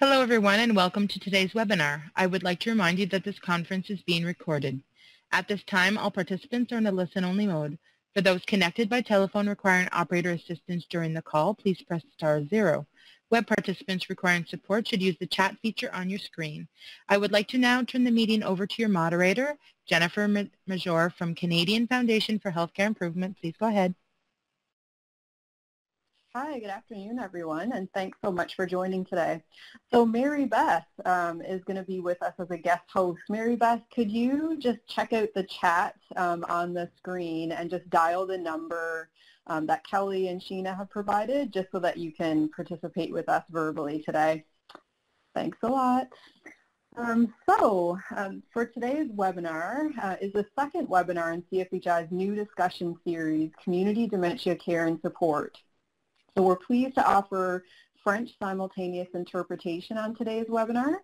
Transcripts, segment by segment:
Hello everyone and welcome to today's webinar. I would like to remind you that this conference is being recorded. At this time, all participants are in a listen-only mode. For those connected by telephone requiring operator assistance during the call, please press star zero. Web participants requiring support should use the chat feature on your screen. I would like to now turn the meeting over to your moderator, Jennifer Major from Canadian Foundation for Healthcare Improvement. Please go ahead. Hi, good afternoon, everyone, and thanks so much for joining today. So Mary Beth um, is going to be with us as a guest host. Mary Beth, could you just check out the chat um, on the screen and just dial the number um, that Kelly and Sheena have provided just so that you can participate with us verbally today? Thanks a lot. Um, so um, for today's webinar uh, is the second webinar in CFHI's new discussion series, Community Dementia Care and Support. So we're pleased to offer French simultaneous interpretation on today's webinar.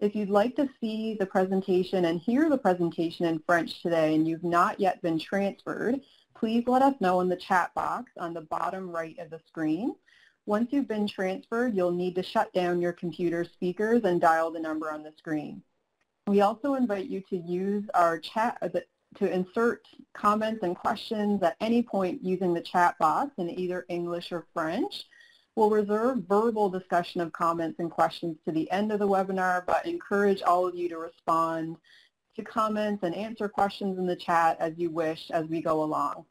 If you'd like to see the presentation and hear the presentation in French today and you've not yet been transferred, please let us know in the chat box on the bottom right of the screen. Once you've been transferred, you'll need to shut down your computer speakers and dial the number on the screen. We also invite you to use our chat, uh, to insert comments and questions at any point using the chat box in either English or French. We'll reserve verbal discussion of comments and questions to the end of the webinar, but encourage all of you to respond to comments and answer questions in the chat as you wish as we go along.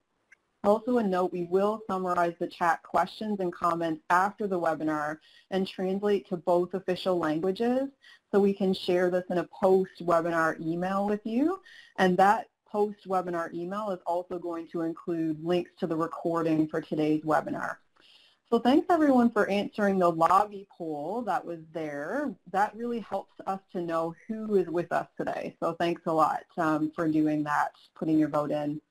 Also a note, we will summarize the chat questions and comments after the webinar and translate to both official languages so we can share this in a post-webinar email with you. And that post-webinar email is also going to include links to the recording for today's webinar. So thanks everyone for answering the lobby poll that was there. That really helps us to know who is with us today. So thanks a lot um, for doing that, putting your vote in.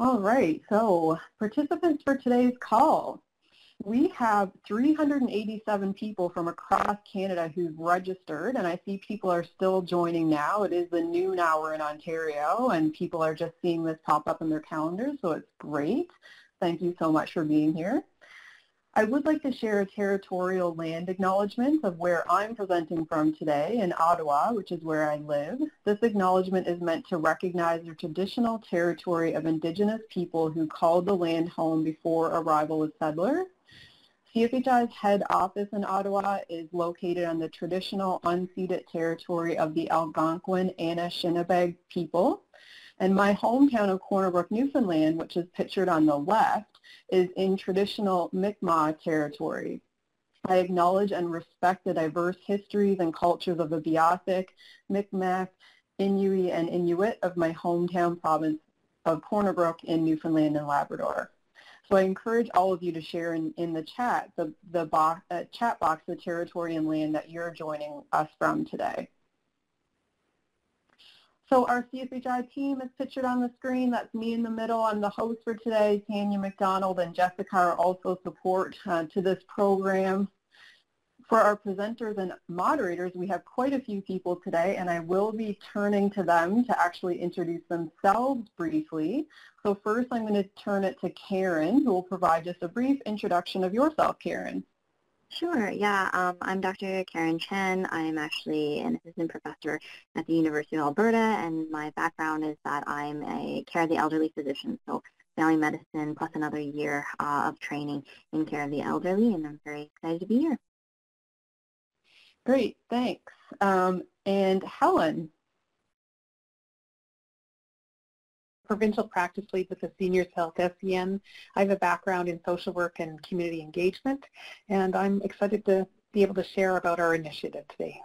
All right, so participants for today's call. We have 387 people from across Canada who've registered, and I see people are still joining now. It is the noon hour in Ontario, and people are just seeing this pop up in their calendars, so it's great. Thank you so much for being here. I would like to share a territorial land acknowledgement of where I'm presenting from today in Ottawa, which is where I live. This acknowledgement is meant to recognize the traditional territory of Indigenous people who called the land home before arrival of settlers. CFHI's head office in Ottawa is located on the traditional unceded territory of the Algonquin and Anishinaabe people. And my hometown of Corner Brook, Newfoundland, which is pictured on the left, is in traditional Mi'kmaq territory. I acknowledge and respect the diverse histories and cultures of the Beothuk, Mi'kmaq, Inuit, and Inuit of my hometown province of Corner Brook in Newfoundland and Labrador. So I encourage all of you to share in, in the chat, the, the box, uh, chat box, the territory and land that you're joining us from today. So our CFHI team is pictured on the screen. That's me in the middle. I'm the host for today. Tanya McDonald and Jessica are also support uh, to this program. For our presenters and moderators, we have quite a few people today, and I will be turning to them to actually introduce themselves briefly. So first, I'm going to turn it to Karen, who will provide just a brief introduction of yourself, Karen. Sure, yeah. Um, I'm Dr. Karen Chen. I'm actually an assistant professor at the University of Alberta, and my background is that I'm a care of the elderly physician, so family medicine plus another year uh, of training in care of the elderly, and I'm very excited to be here. Great, thanks. Um, and Helen. Provincial Practice Lead with the Seniors Health SCN. I have a background in social work and community engagement, and I'm excited to be able to share about our initiative today.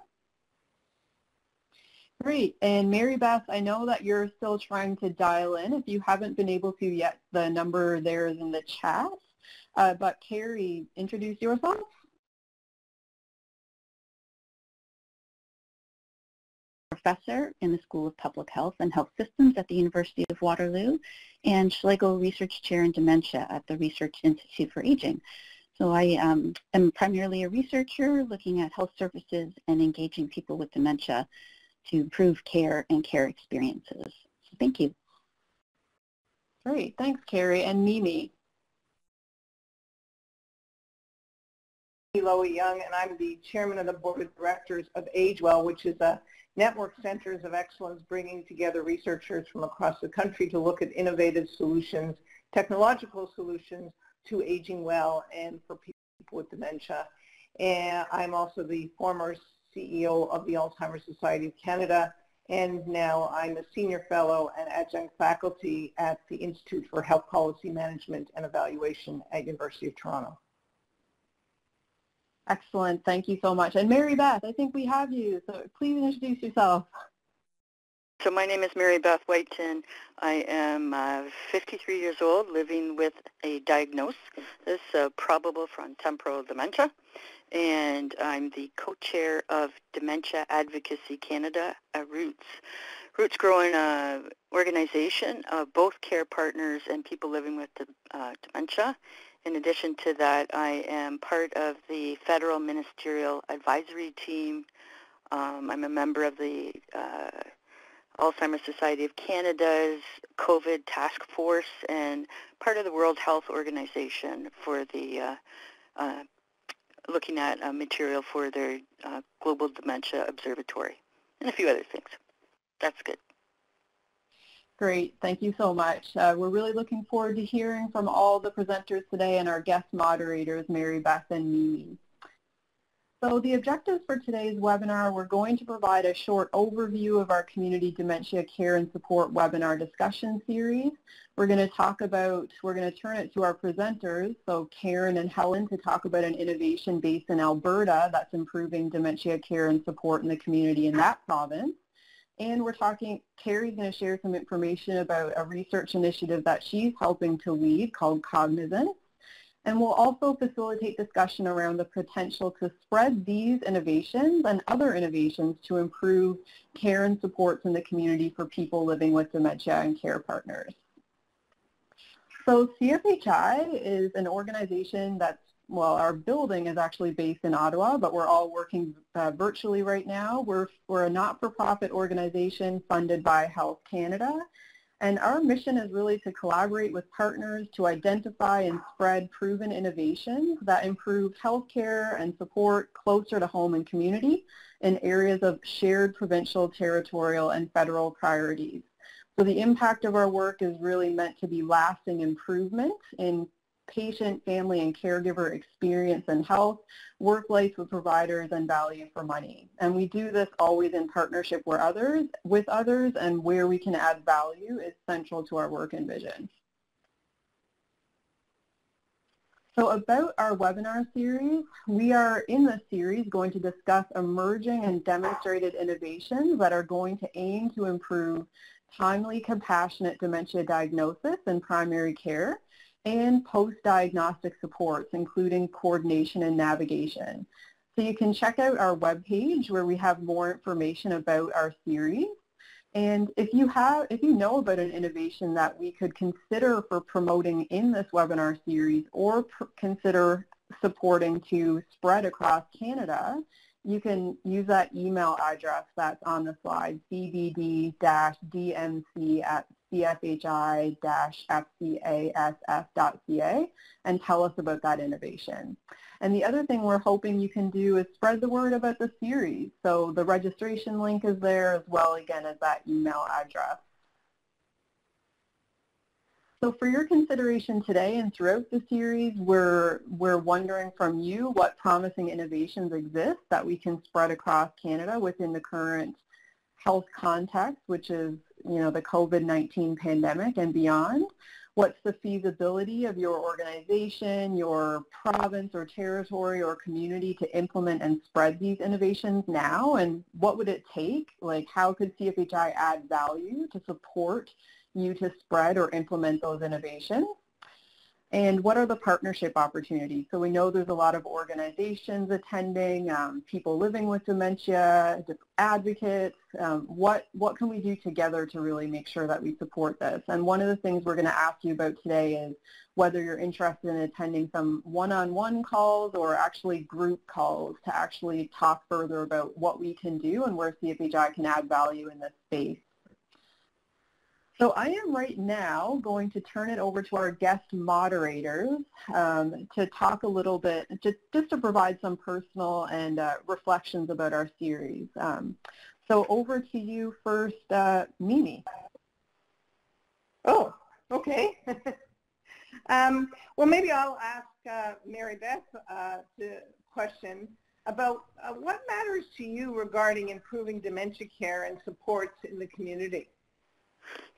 Great. And Mary Beth, I know that you're still trying to dial in. If you haven't been able to yet, the number there is in the chat. Uh, but Carrie, introduce yourself. Professor in the School of Public Health and Health Systems at the University of Waterloo and Schlegel Research Chair in Dementia at the Research Institute for Aging. So I um, am primarily a researcher looking at health services and engaging people with dementia to improve care and care experiences. So thank you. Great. Thanks, Carrie. And Mimi. Lowi-Young, and I'm the chairman of the board of directors of AgeWell, which is a network centers of excellence bringing together researchers from across the country to look at innovative solutions, technological solutions to aging well and for people with dementia. And I'm also the former CEO of the Alzheimer's Society of Canada, and now I'm a senior fellow and adjunct faculty at the Institute for Health Policy Management and Evaluation at University of Toronto. Excellent. Thank you so much. And Mary Beth, I think we have you, so please introduce yourself. So my name is Mary Beth Wighton. I am uh, 53 years old, living with a diagnosis of probable frontotemporal dementia, and I'm the co-chair of Dementia Advocacy Canada at Roots. Roots growing an organization of both care partners and people living with uh, dementia, in addition to that, I am part of the Federal Ministerial Advisory Team. Um, I'm a member of the uh, Alzheimer's Society of Canada's COVID Task Force and part of the World Health Organization for the uh, uh, looking at uh, material for their uh, Global Dementia Observatory and a few other things. That's good. Great. Thank you so much. Uh, we're really looking forward to hearing from all the presenters today and our guest moderators, Mary Beth and Mimi. So the objectives for today's webinar, we're going to provide a short overview of our Community Dementia Care and Support webinar discussion series. We're going to talk about, we're going to turn it to our presenters, so Karen and Helen, to talk about an innovation based in Alberta that's improving dementia care and support in the community in that province. And we're talking, Carrie's going to share some information about a research initiative that she's helping to lead called COGNISANCE. And we'll also facilitate discussion around the potential to spread these innovations and other innovations to improve care and supports in the community for people living with dementia and care partners. So CFHI is an organization that's well, our building is actually based in Ottawa, but we're all working uh, virtually right now. We're, we're a not-for-profit organization funded by Health Canada, and our mission is really to collaborate with partners to identify and spread proven innovations that improve healthcare and support closer to home and community in areas of shared provincial, territorial, and federal priorities. So the impact of our work is really meant to be lasting improvement in patient, family, and caregiver experience and health, work life with providers, and value for money. And we do this always in partnership with others, with others, and where we can add value is central to our work and vision. So about our webinar series, we are in this series going to discuss emerging and demonstrated innovations that are going to aim to improve timely compassionate dementia diagnosis and primary care and post-diagnostic supports, including coordination and navigation. So you can check out our webpage where we have more information about our series. And if you have, if you know about an innovation that we could consider for promoting in this webinar series or consider supporting to spread across Canada, you can use that email address that's on the slide, cbd-dmc at cfhi-fcass.ca and tell us about that innovation. And the other thing we're hoping you can do is spread the word about the series. So the registration link is there as well, again, as that email address. So for your consideration today and throughout the series, we're, we're wondering from you what promising innovations exist that we can spread across Canada within the current health context, which is you know, the COVID-19 pandemic and beyond. What's the feasibility of your organization, your province or territory or community to implement and spread these innovations now? And what would it take? Like how could CFHI add value to support you to spread or implement those innovations? And what are the partnership opportunities? So we know there's a lot of organizations attending, um, people living with dementia, advocates. Um, what, what can we do together to really make sure that we support this? And one of the things we're going to ask you about today is whether you're interested in attending some one-on-one -on -one calls or actually group calls to actually talk further about what we can do and where CFHI can add value in this space. So I am right now going to turn it over to our guest moderators um, to talk a little bit, just, just to provide some personal and uh, reflections about our series. Um, so over to you first, uh, Mimi. Oh, okay. um, well, maybe I'll ask uh, Mary Beth uh, the question about uh, what matters to you regarding improving dementia care and supports in the community.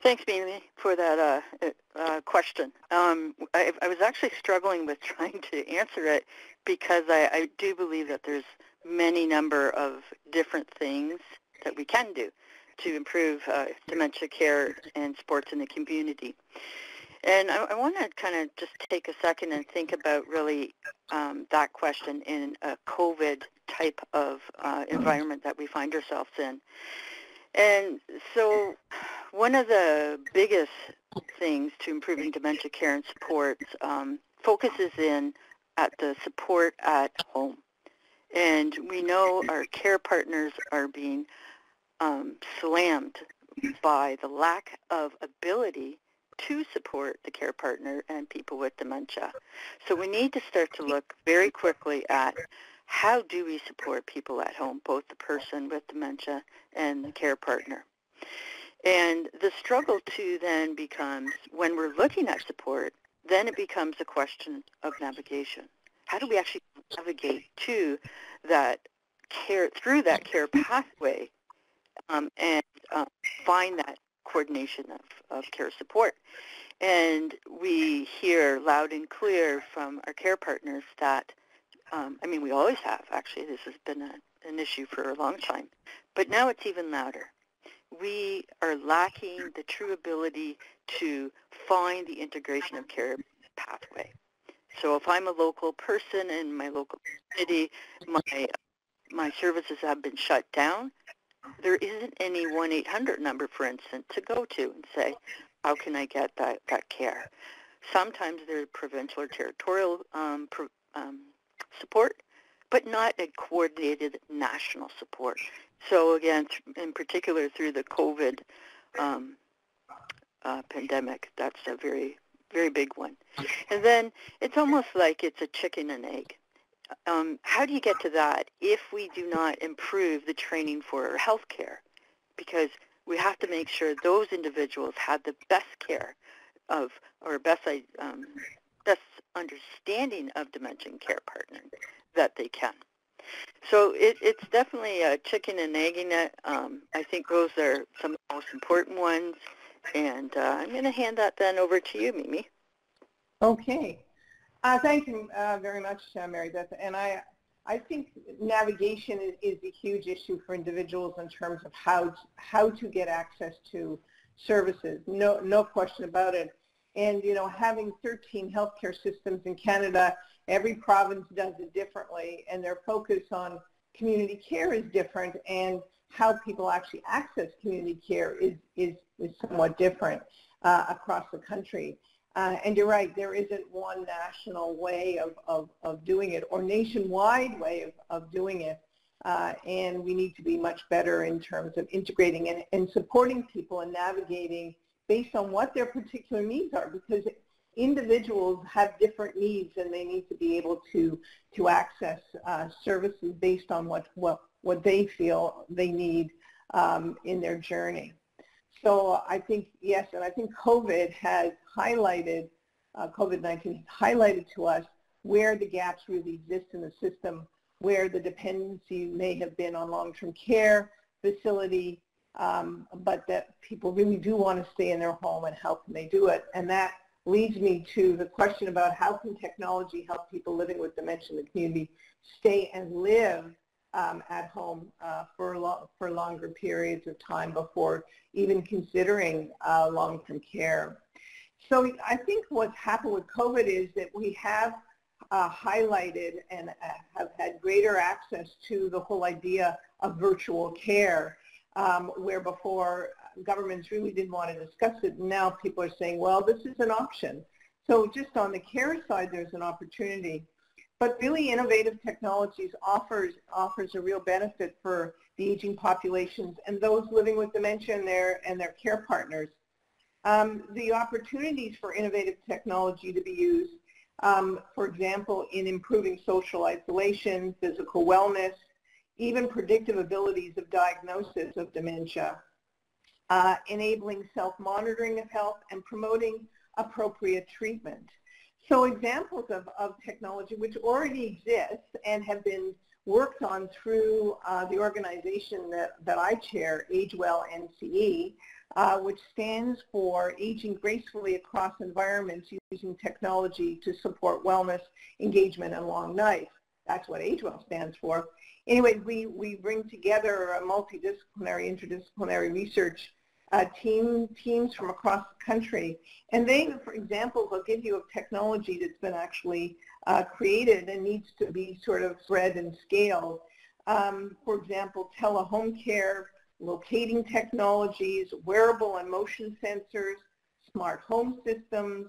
Thanks, Mimi, for that uh, uh, question. Um, I, I, was actually struggling with trying to answer it because I, I, do believe that there's many number of different things that we can do to improve uh, dementia care and sports in the community. And I, I want to kind of just take a second and think about really um, that question in a COVID type of uh, environment that we find ourselves in. And so one of the biggest things to improving dementia care and support um, focuses in at the support at home. And we know our care partners are being um, slammed by the lack of ability to support the care partner and people with dementia. So we need to start to look very quickly at how do we support people at home, both the person with dementia and the care partner. And the struggle too then becomes, when we're looking at support, then it becomes a question of navigation. How do we actually navigate to that care, through that care pathway um, and um, find that coordination of, of care support? And we hear loud and clear from our care partners that um, I mean, we always have, actually. This has been a, an issue for a long time. But now it's even louder. We are lacking the true ability to find the integration of care pathway. So if I'm a local person in my local community, my, my services have been shut down, there isn't any 1-800 number, for instance, to go to and say, how can I get that, that care? Sometimes there's provincial or territorial um, pro, um, support, but not a coordinated national support. So again, in particular through the COVID um, uh, pandemic, that's a very, very big one. And then it's almost like it's a chicken and egg. Um, how do you get to that if we do not improve the training for health care? Because we have to make sure those individuals have the best care of, or best um, best understanding of dementia care partner that they can. So it, it's definitely a chicken and egging it. Um, I think those are some of the most important ones. And uh, I'm going to hand that then over to you, Mimi. Okay. Uh, thank you uh, very much, uh, Mary Beth. And I, I think navigation is, is a huge issue for individuals in terms of how how to get access to services. No, no question about it. And, you know, having 13 healthcare systems in Canada, every province does it differently, and their focus on community care is different, and how people actually access community care is, is, is somewhat different uh, across the country. Uh, and you're right, there isn't one national way of, of, of doing it or nationwide way of, of doing it. Uh, and we need to be much better in terms of integrating and, and supporting people and navigating based on what their particular needs are because individuals have different needs and they need to be able to to access uh, services based on what, what, what they feel they need um, in their journey. So I think, yes, and I think COVID has highlighted, uh, COVID-19 has highlighted to us where the gaps really exist in the system, where the dependency may have been on long-term care facility, um, but that people really do want to stay in their home and how can they do it. And that leads me to the question about how can technology help people living with dementia in the community stay and live um, at home uh, for, lo for longer periods of time before even considering uh, long-term care. So I think what's happened with COVID is that we have uh, highlighted and uh, have had greater access to the whole idea of virtual care um, where before governments really didn't want to discuss it. And now people are saying, well, this is an option. So just on the care side, there's an opportunity. But really innovative technologies offers, offers a real benefit for the aging populations and those living with dementia and their, and their care partners. Um, the opportunities for innovative technology to be used, um, for example, in improving social isolation, physical wellness, even predictive abilities of diagnosis of dementia, uh, enabling self-monitoring of health, and promoting appropriate treatment. So examples of, of technology which already exist and have been worked on through uh, the organization that, that I chair, AgeWell NCE, uh, which stands for Aging Gracefully Across Environments Using Technology to Support Wellness, Engagement, and Long Life. That's what AgeWell stands for. Anyway, we, we bring together a multidisciplinary, interdisciplinary research uh, team, teams from across the country. And they, for example, will give you a technology that's been actually uh, created and needs to be sort of spread and scaled. Um, for example, telehome care, locating technologies, wearable and motion sensors, smart home systems,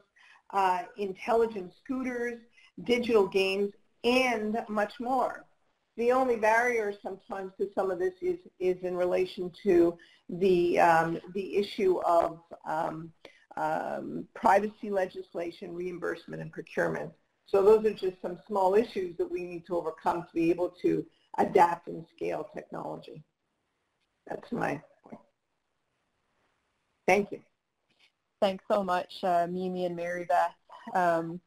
uh, intelligent scooters, digital games, and much more. The only barrier sometimes to some of this is, is in relation to the, um, the issue of um, um, privacy legislation, reimbursement, and procurement. So those are just some small issues that we need to overcome to be able to adapt and scale technology. That's my point. Thank you. Thanks so much, uh, Mimi and Mary Beth. Um,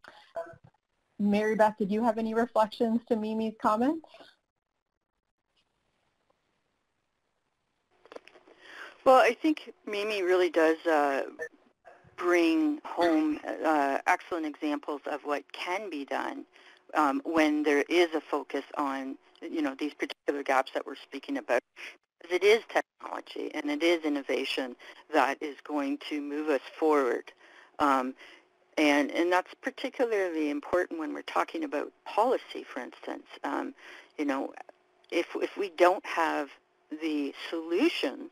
Mary Beth, did you have any reflections to Mimi's comments? Well, I think Mimi really does uh, bring home uh, excellent examples of what can be done um, when there is a focus on, you know, these particular gaps that we're speaking about. Because it is technology and it is innovation that is going to move us forward. Um, and, and that's particularly important when we're talking about policy, for instance. Um, you know, if, if we don't have the solutions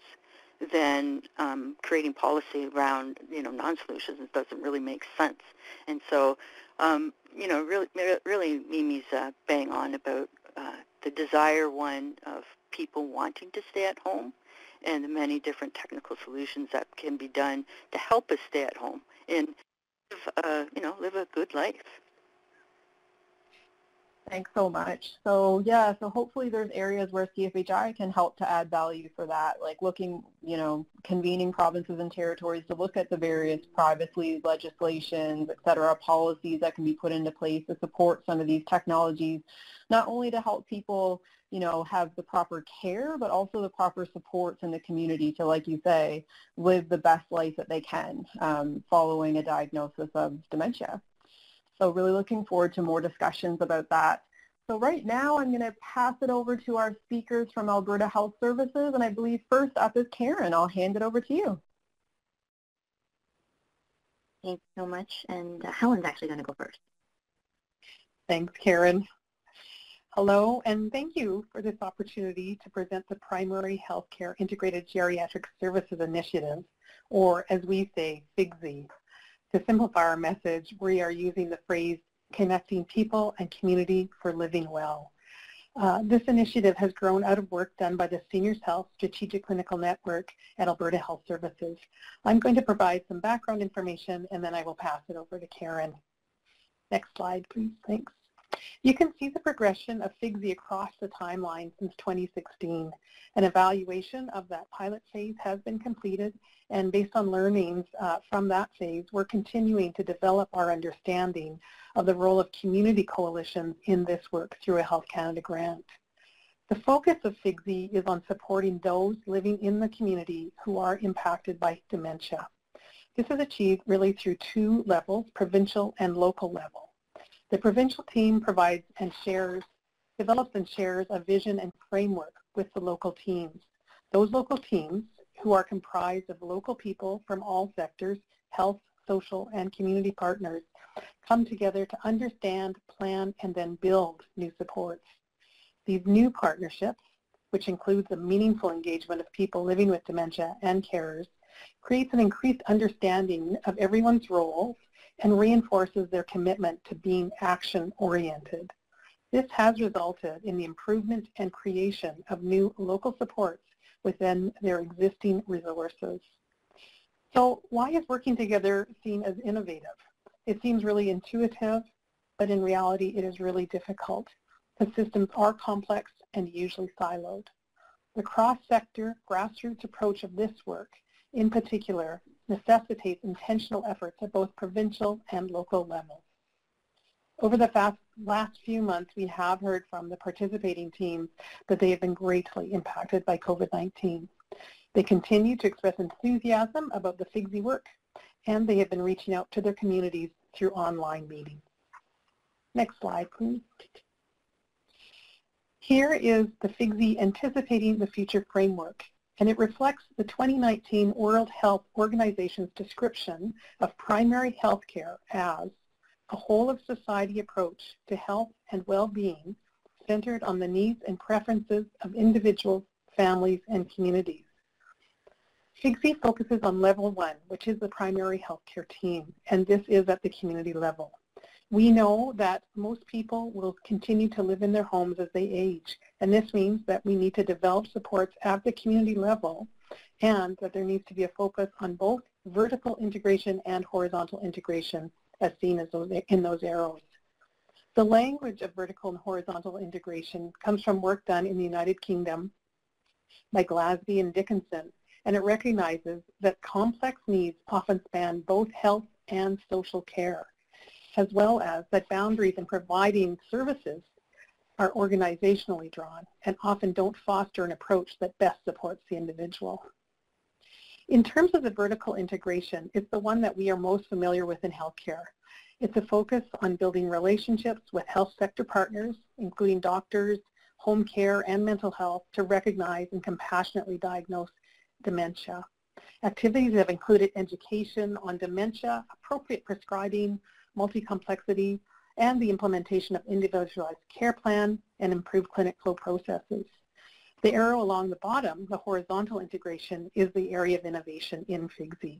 then um, creating policy around you know non-solutions doesn't really make sense. And so, um, you know, really, really, Mimi's uh, bang on about uh, the desire one of people wanting to stay at home, and the many different technical solutions that can be done to help us stay at home and uh, you know, live a good life. Thanks so much. So yeah, so hopefully there's areas where CFHI can help to add value for that, like looking, you know, convening provinces and territories to look at the various privacy legislations, et cetera, policies that can be put into place to support some of these technologies, not only to help people, you know, have the proper care, but also the proper supports in the community to, like you say, live the best life that they can um, following a diagnosis of dementia. So really looking forward to more discussions about that. So right now I'm going to pass it over to our speakers from Alberta Health Services, and I believe first up is Karen. I'll hand it over to you. Thanks so much, and uh, Helen's actually going to go first. Thanks, Karen. Hello, and thank you for this opportunity to present the Primary Healthcare Integrated Geriatric Services Initiative, or as we say, FIGSI. To simplify our message, we are using the phrase connecting people and community for living well. Uh, this initiative has grown out of work done by the Seniors Health Strategic Clinical Network at Alberta Health Services. I'm going to provide some background information and then I will pass it over to Karen. Next slide, please. Thanks. You can see the progression of FIGSI across the timeline since 2016. An evaluation of that pilot phase has been completed, and based on learnings uh, from that phase, we're continuing to develop our understanding of the role of community coalitions in this work through a Health Canada grant. The focus of FIGSI is on supporting those living in the community who are impacted by dementia. This is achieved really through two levels, provincial and local level. The provincial team provides and shares, develops and shares a vision and framework with the local teams. Those local teams, who are comprised of local people from all sectors, health, social, and community partners, come together to understand, plan, and then build new supports. These new partnerships, which includes a meaningful engagement of people living with dementia and carers, creates an increased understanding of everyone's roles and reinforces their commitment to being action-oriented. This has resulted in the improvement and creation of new local supports within their existing resources. So why is working together seen as innovative? It seems really intuitive, but in reality it is really difficult. The systems are complex and usually siloed. The cross-sector, grassroots approach of this work, in particular, necessitates intentional efforts at both provincial and local levels. Over the fast, last few months, we have heard from the participating teams that they have been greatly impacted by COVID-19. They continue to express enthusiasm about the FIGSI work, and they have been reaching out to their communities through online meetings. Next slide, please. Here is the FIGSI Anticipating the Future Framework, and it reflects the 2019 World Health Organization's description of primary health care as a whole-of-society approach to health and well-being centered on the needs and preferences of individuals, families, and communities. FIGSI focuses on level one, which is the primary healthcare team, and this is at the community level. We know that most people will continue to live in their homes as they age, and this means that we need to develop supports at the community level and that there needs to be a focus on both vertical integration and horizontal integration as seen as those, in those arrows. The language of vertical and horizontal integration comes from work done in the United Kingdom by Glasby and Dickinson, and it recognizes that complex needs often span both health and social care as well as that boundaries in providing services are organizationally drawn and often don't foster an approach that best supports the individual. In terms of the vertical integration, it's the one that we are most familiar with in healthcare. It's a focus on building relationships with health sector partners, including doctors, home care, and mental health to recognize and compassionately diagnose dementia. Activities have included education on dementia, appropriate prescribing, multi-complexity, and the implementation of individualized care plan and improved clinic flow processes. The arrow along the bottom, the horizontal integration, is the area of innovation in FIGSI.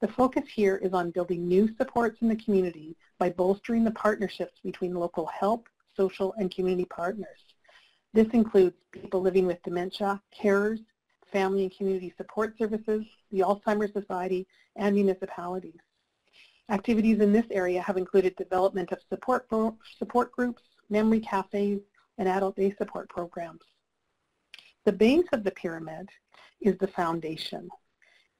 The focus here is on building new supports in the community by bolstering the partnerships between local health, social, and community partners. This includes people living with dementia, carers, family and community support services, the Alzheimer's Society, and municipalities. Activities in this area have included development of support, support groups, memory cafes, and adult day support programs. The base of the pyramid is the foundation.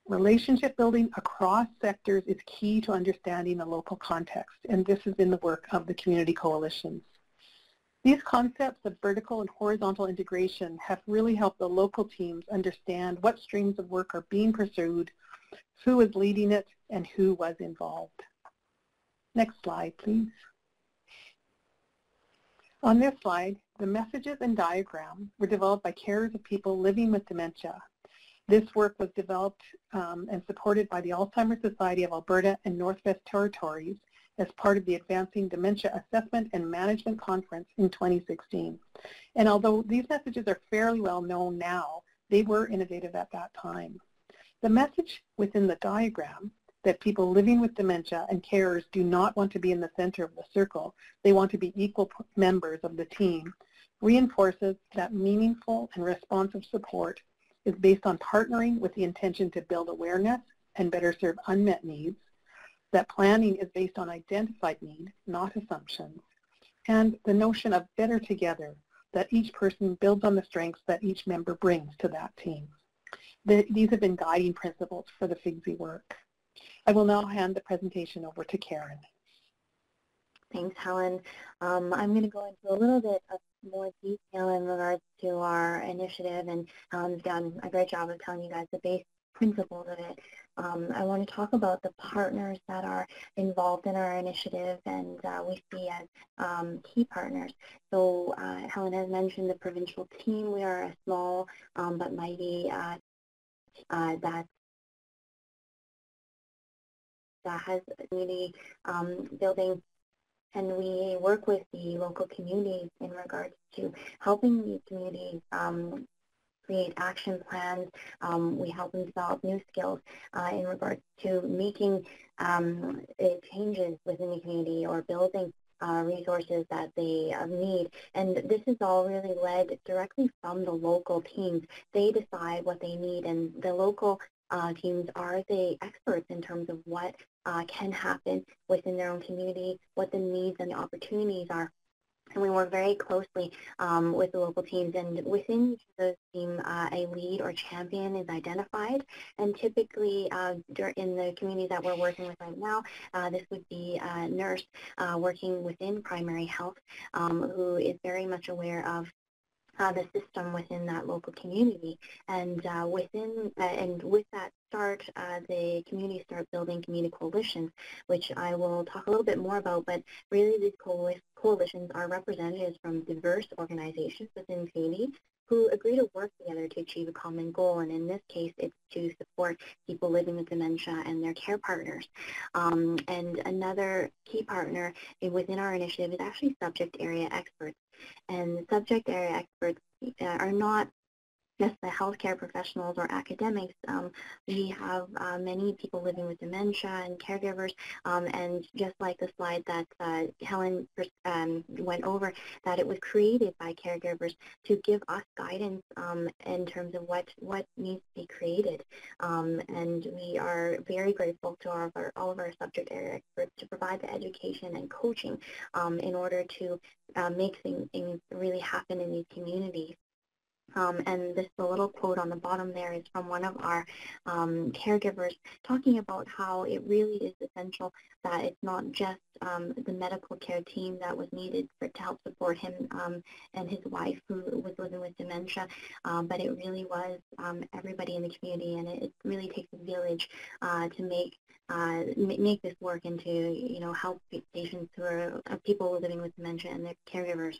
Relationship building across sectors is key to understanding the local context, and this has been the work of the community coalitions. These concepts of vertical and horizontal integration have really helped the local teams understand what streams of work are being pursued, who is leading it, and who was involved. Next slide, please. On this slide, the messages and diagram were developed by carers of people living with dementia. This work was developed um, and supported by the Alzheimer's Society of Alberta and Northwest Territories as part of the Advancing Dementia Assessment and Management Conference in 2016. And although these messages are fairly well known now, they were innovative at that time. The message within the diagram that people living with dementia and carers do not want to be in the center of the circle, they want to be equal members of the team, reinforces that meaningful and responsive support is based on partnering with the intention to build awareness and better serve unmet needs, that planning is based on identified need, not assumptions, and the notion of better together, that each person builds on the strengths that each member brings to that team. The, these have been guiding principles for the FIGSI work. I will now hand the presentation over to Karen. Thanks, Helen. Um, I'm going to go into a little bit of more detail in regards to our initiative, and Helen's done a great job of telling you guys the base principles of it. Um, I want to talk about the partners that are involved in our initiative and uh, we see as um, key partners. So uh, Helen has mentioned the provincial team. We are a small um, but mighty uh, uh that that has community um, building and we work with the local communities in regards to helping these communities um, create action plans. Um, we help them develop new skills uh, in regards to making um, changes within the community or building uh, resources that they uh, need. And this is all really led directly from the local teams. They decide what they need and the local uh, teams are the experts in terms of what uh, can happen within their own community, what the needs and the opportunities are and we work very closely um, with the local teams. And within each of those teams, uh, a lead or champion is identified. And typically, uh, in the communities that we're working with right now, uh, this would be a nurse uh, working within primary health um, who is very much aware of uh, the system within that local community. And uh, within uh, and with that start, uh, the community start building community coalitions, which I will talk a little bit more about. But really, these coalitions are representatives from diverse organizations within community who agree to work together to achieve a common goal. And in this case, it's to support people living with dementia and their care partners. Um, and another key partner within our initiative is actually subject area experts. And the subject area experts uh, are not just the healthcare professionals or academics. Um, we have uh, many people living with dementia and caregivers, um, and just like the slide that uh, Helen um, went over, that it was created by caregivers to give us guidance um, in terms of what, what needs to be created. Um, and we are very grateful to all of, our, all of our subject area experts to provide the education and coaching um, in order to uh, make things, things really happen in these communities. Um, and this little quote on the bottom there is from one of our um, caregivers talking about how it really is essential that it's not just um, the medical care team that was needed for, to help support him um, and his wife who was living with dementia, um, but it really was um, everybody in the community, and it, it really takes a village uh, to make uh, make this work and to you know help patients who are uh, people living with dementia and their caregivers.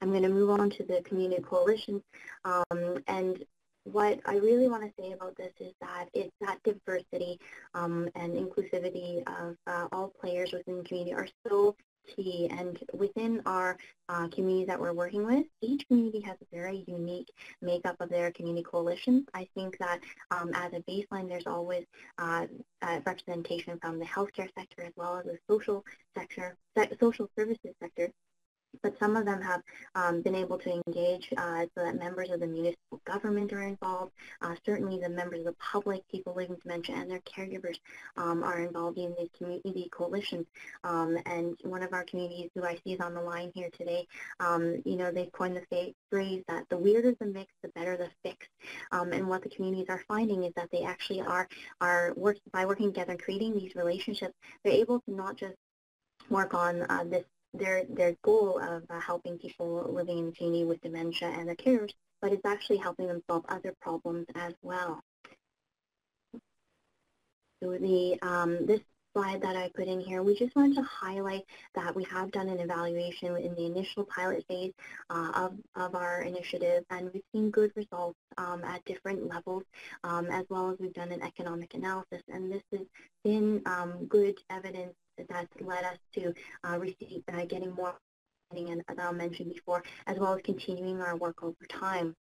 I'm going to move on to the community coalition. Um, and what I really want to say about this is that it's that diversity um, and inclusivity of uh, all players within the community are so key. And within our uh, communities that we're working with, each community has a very unique makeup of their community coalitions. I think that um, as a baseline, there's always uh, uh, representation from the healthcare sector as well as the social sector, social services sector but some of them have um, been able to engage uh, so that members of the municipal government are involved. Uh, certainly the members of the public, people living with dementia, and their caregivers um, are involved in these community coalitions. Um, and one of our communities who I see is on the line here today, um, you know, they've coined the phrase that the weirder the mix, the better the fix. Um, and what the communities are finding is that they actually are, are work, by working together and creating these relationships, they're able to not just work on uh, this their their goal of uh, helping people living in the community with dementia and their carers, but it's actually helping them solve other problems as well. So the um, this slide that I put in here, we just wanted to highlight that we have done an evaluation in the initial pilot phase uh, of, of our initiative, and we've seen good results um, at different levels, um, as well as we've done an economic analysis, and this has been um, good evidence that's led us to uh, uh, getting more and as I mentioned before, as well as continuing our work over time.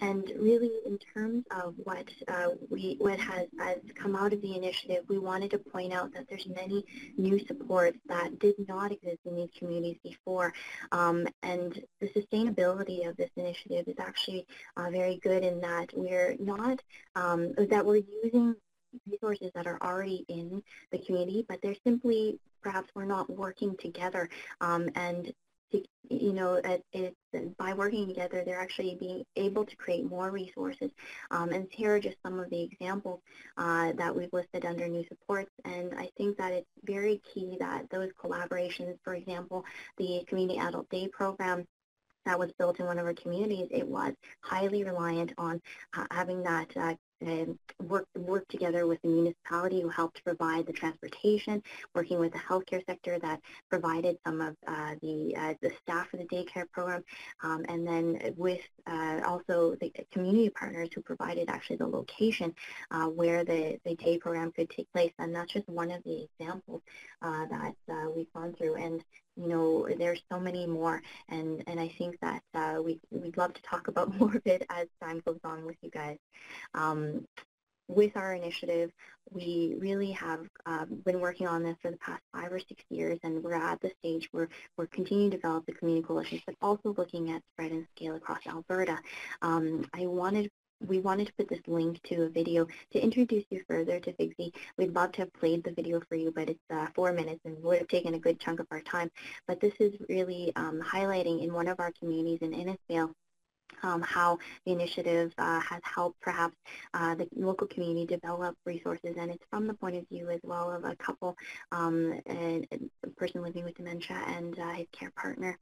And really, in terms of what uh, we what has, has come out of the initiative, we wanted to point out that there's many new supports that did not exist in these communities before. Um, and the sustainability of this initiative is actually uh, very good in that we're not um, that we're using resources that are already in the community, but they're simply perhaps we're not working together. Um, and to, you know, it, it, by working together, they're actually being able to create more resources. Um, and here are just some of the examples uh, that we've listed under new supports. And I think that it's very key that those collaborations, for example, the Community Adult Day program that was built in one of our communities, it was highly reliant on uh, having that uh, and worked, work together with the municipality who helped provide the transportation, working with the healthcare sector that provided some of uh, the, uh, the staff for the daycare program, um, and then with uh, also the community partners who provided actually the location uh, where the, the day program could take place. And that's just one of the examples uh, that uh, we've gone through. And you know, there's so many more, and, and I think that uh, we, we'd love to talk about more of it as time goes on with you guys. Um, with our initiative, we really have uh, been working on this for the past five or six years, and we're at the stage where we're continuing to develop the community coalitions, but also looking at spread and scale across Alberta. Um, I wanted we wanted to put this link to a video to introduce you further to FIGSI. We'd love to have played the video for you, but it's uh, four minutes and would have taken a good chunk of our time. But this is really um, highlighting in one of our communities in Innisfail um, how the initiative uh, has helped perhaps uh, the local community develop resources and it's from the point of view as well of a couple, um, a, a, person living with dementia and uh, his care partner.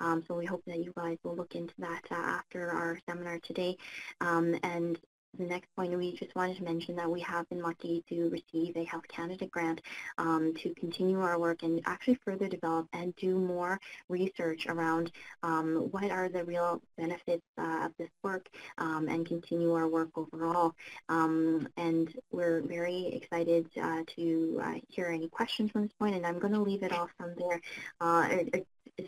Um, so we hope that you guys will look into that uh, after our seminar today. Um, and next point, we just wanted to mention that we have been lucky to receive a Health Canada grant um, to continue our work and actually further develop and do more research around um, what are the real benefits uh, of this work um, and continue our work overall. Um, and we're very excited uh, to uh, hear any questions from this point, and I'm going to leave it off from there, uh,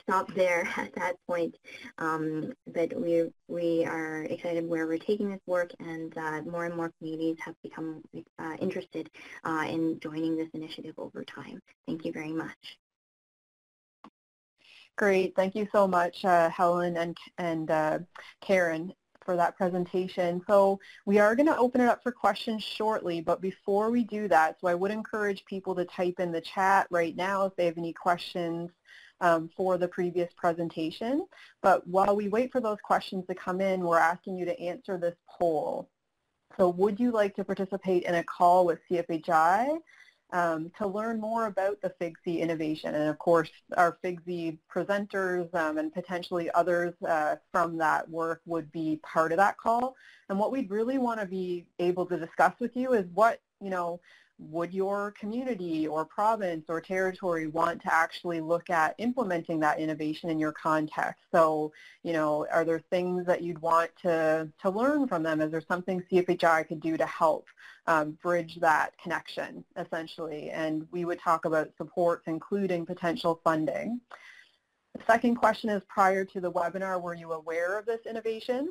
stop there at that point. Um, but we we are excited where we're taking this work, and uh, more and more communities have become uh, interested uh, in joining this initiative over time. Thank you very much. Great, thank you so much, uh, Helen and and uh, Karen for that presentation. So we are going to open it up for questions shortly, but before we do that, so I would encourage people to type in the chat right now if they have any questions um, for the previous presentation. But while we wait for those questions to come in, we're asking you to answer this poll. So would you like to participate in a call with CFHI um, to learn more about the FIGSI innovation? And of course, our FIGSI presenters um, and potentially others uh, from that work would be part of that call. And what we'd really want to be able to discuss with you is what, you know, would your community or province or territory want to actually look at implementing that innovation in your context? So, you know, are there things that you'd want to, to learn from them? Is there something CFHI could do to help um, bridge that connection, essentially? And we would talk about supports, including potential funding. The second question is, prior to the webinar, were you aware of this innovation?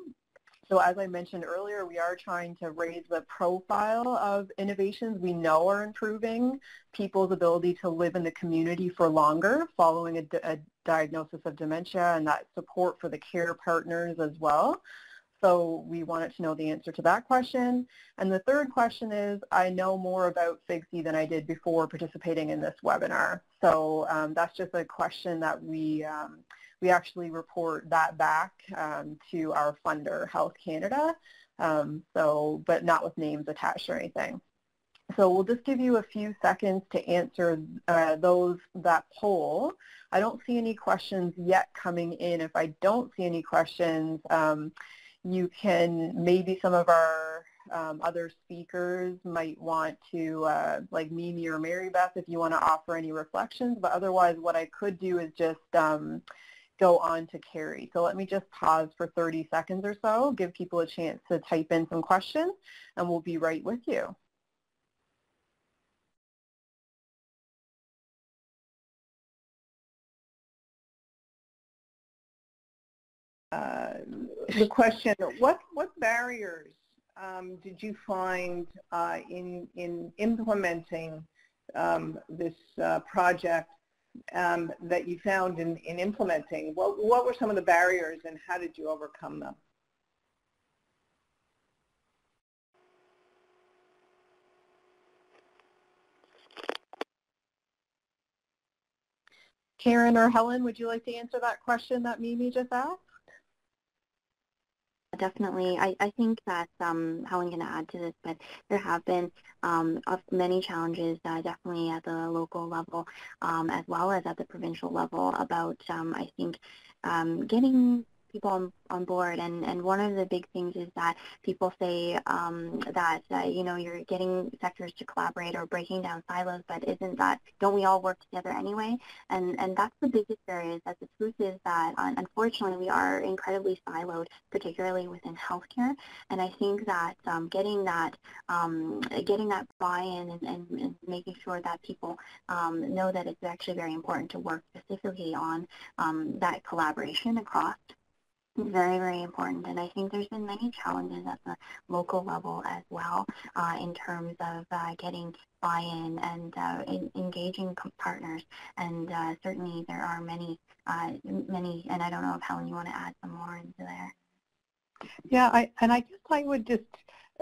So as I mentioned earlier, we are trying to raise the profile of innovations we know are improving people's ability to live in the community for longer following a, a diagnosis of dementia and that support for the care partners as well. So we wanted to know the answer to that question. And the third question is, I know more about FIGSI than I did before participating in this webinar. So um, that's just a question that we um, we actually report that back um, to our funder, Health Canada, um, so, but not with names attached or anything. So we'll just give you a few seconds to answer uh, those that poll. I don't see any questions yet coming in. If I don't see any questions, um, you can, maybe some of our um, other speakers might want to, uh, like Mimi or Mary Beth, if you want to offer any reflections. But otherwise, what I could do is just um, go on to Carrie. So let me just pause for 30 seconds or so, give people a chance to type in some questions, and we'll be right with you. Uh, the question, what, what barriers um, did you find uh, in, in implementing um, this uh, project um, that you found in, in implementing? What, what were some of the barriers and how did you overcome them? Karen or Helen, would you like to answer that question that Mimi just asked? Definitely. I, I think that um, Helen can add to this, but there have been um, many challenges uh, definitely at the local level um, as well as at the provincial level about, um, I think, um, getting people on, on board. And, and one of the big things is that people say um, that, uh, you know, you're getting sectors to collaborate or breaking down silos, but isn't that, don't we all work together anyway? And, and that's the biggest barrier is that the truth is that, uh, unfortunately, we are incredibly siloed, particularly within healthcare. And I think that um, getting that, um, getting that buy-in and, and, and, making sure that people um, know that it's actually very important to work specifically on um, that collaboration across very, very important. And I think there's been many challenges at the local level as well uh, in terms of uh, getting buy-in and uh, in, engaging partners. And uh, certainly there are many, uh, many, and I don't know if Helen, you want to add some more into there. Yeah, I, and I guess I would just,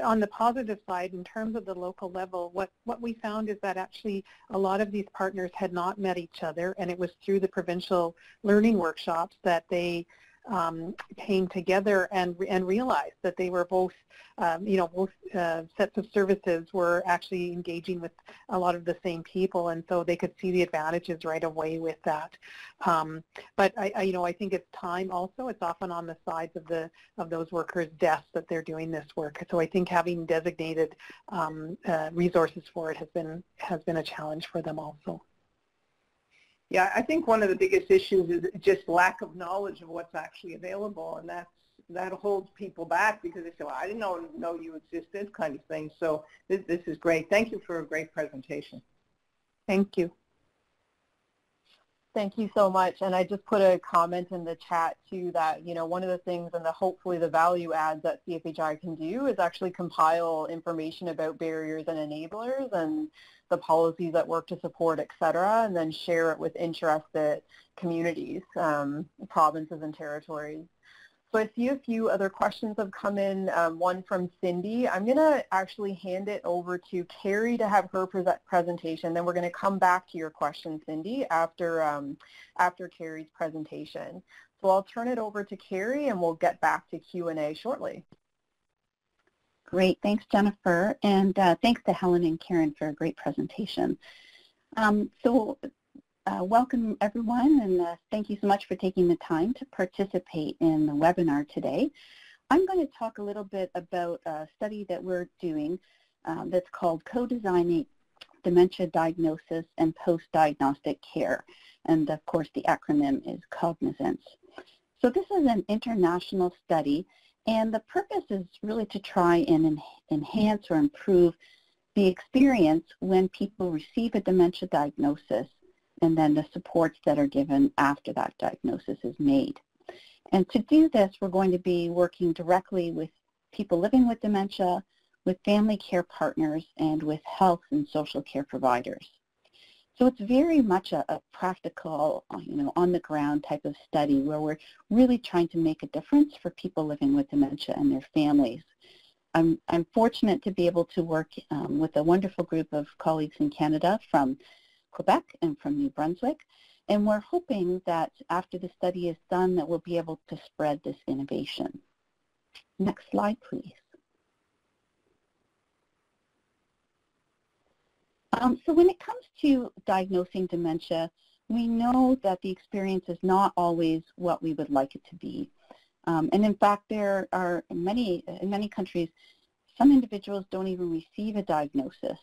on the positive side, in terms of the local level, what, what we found is that actually a lot of these partners had not met each other, and it was through the provincial learning workshops that they um, came together and and realized that they were both, um, you know, both uh, sets of services were actually engaging with a lot of the same people, and so they could see the advantages right away with that. Um, but I, I, you know, I think it's time also. It's often on the sides of the of those workers' desks that they're doing this work. So I think having designated um, uh, resources for it has been has been a challenge for them also. Yeah, I think one of the biggest issues is just lack of knowledge of what's actually available, and that's that holds people back because they say, well, I didn't know, know you existed kind of thing. So this, this is great. Thank you for a great presentation. Thank you. Thank you so much. And I just put a comment in the chat too that, you know, one of the things and the hopefully the value adds that CFHI can do is actually compile information about barriers and enablers and the policies that work to support, et cetera, and then share it with interested communities, um, provinces and territories. So I see a few other questions have come in, um, one from Cindy. I'm going to actually hand it over to Carrie to have her pre presentation. Then we're going to come back to your question, Cindy, after, um, after Carrie's presentation. So I'll turn it over to Carrie and we'll get back to Q&A shortly. Great. Thanks, Jennifer. And uh, thanks to Helen and Karen for a great presentation. Um, so uh, welcome everyone and uh, thank you so much for taking the time to participate in the webinar today. I'm going to talk a little bit about a study that we're doing um, that's called Co-Designing Dementia Diagnosis and Post-Diagnostic Care. And of course the acronym is COGNISANCE. So this is an international study and the purpose is really to try and en enhance or improve the experience when people receive a dementia diagnosis and then the supports that are given after that diagnosis is made. And to do this, we're going to be working directly with people living with dementia, with family care partners, and with health and social care providers. So it's very much a, a, practical, uh, you know, on-the-ground type of study where we're really trying to make a difference for people living with dementia and their families. I'm, I'm fortunate to be able to work um, with a wonderful group of colleagues in Canada from Quebec and from New Brunswick, and we're hoping that after the study is done that we'll be able to spread this innovation. Next slide, please. Um, so when it comes to diagnosing dementia, we know that the experience is not always what we would like it to be. Um, and in fact, there are many, in many countries, some individuals don't even receive a diagnosis.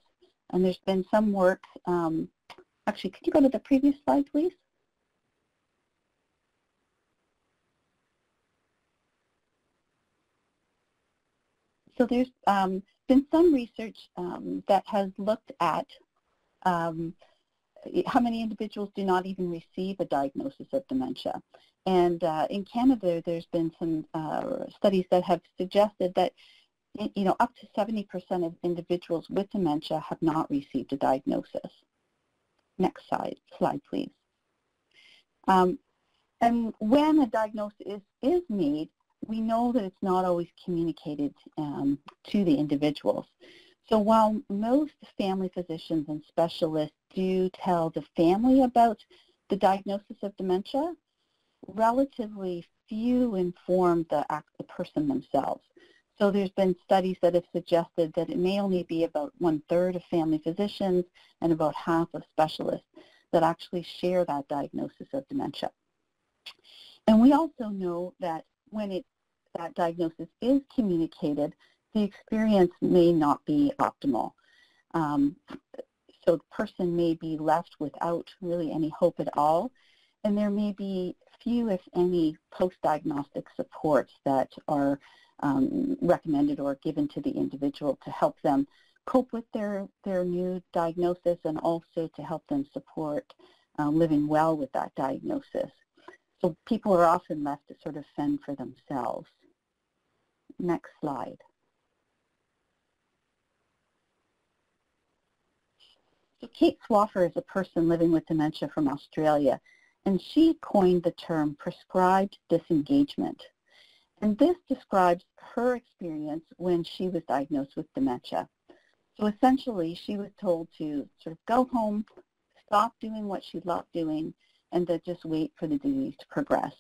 And there's been some work, um, actually, could you go to the previous slide, please? So there's um, been some research um, that has looked at um, how many individuals do not even receive a diagnosis of dementia. And uh, in Canada, there's been some uh, studies that have suggested that you know, up to 70% of individuals with dementia have not received a diagnosis. Next slide, slide please. Um, and when a diagnosis is, made, we know that it's not always communicated um, to the individuals. So while most family physicians and specialists do tell the family about the diagnosis of dementia, relatively few inform the, the person themselves. So there's been studies that have suggested that it may only be about one-third of family physicians and about half of specialists that actually share that diagnosis of dementia. And we also know that when it, that diagnosis is communicated, the experience may not be optimal. Um, so the person may be left without really any hope at all, and there may be few, if any, post-diagnostic supports that are um, recommended or given to the individual to help them cope with their, their new diagnosis and also to help them support uh, living well with that diagnosis. So people are often left to sort of fend for themselves. Next slide. So Kate Swaffer is a person living with dementia from Australia, and she coined the term prescribed disengagement. And this describes her experience when she was diagnosed with dementia. So essentially, she was told to sort of go home, stop doing what she loved doing, and to just wait for the disease to progress.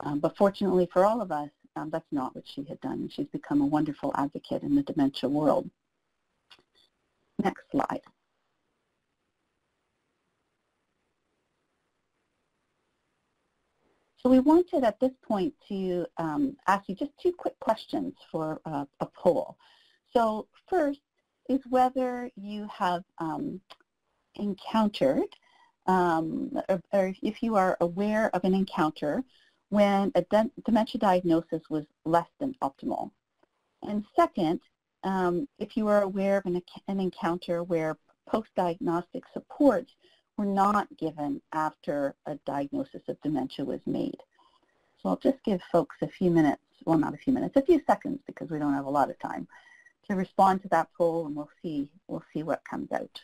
Um, but fortunately for all of us, um, that's not what she had done, and she's become a wonderful advocate in the dementia world. Next slide. So we wanted at this point to um, ask you just two quick questions for uh, a poll. So first is whether you have um, encountered, um, or, or, if you are aware of an encounter when a dementia diagnosis was less than optimal. And second, um, if you are aware of an, an encounter where post-diagnostic supports were not given after a diagnosis of dementia was made. So I'll just give folks a few minutes, well not a few minutes, a few seconds because we don't have a lot of time to respond to that poll and we'll see, we'll see what comes out.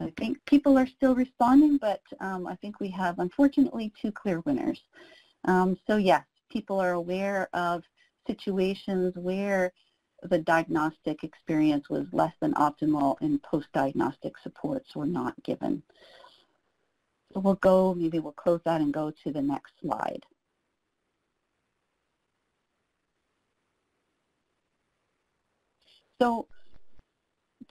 I think people are still responding, but um, I think we have, unfortunately, two clear winners. Um, so yes, people are aware of situations where the diagnostic experience was less than optimal and post-diagnostic supports were not given. So we'll go, maybe we'll close that and go to the next slide. So